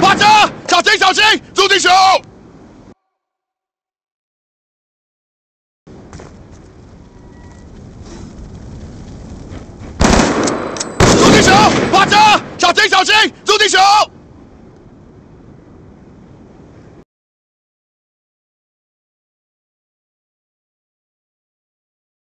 趴哥小心小心猪地球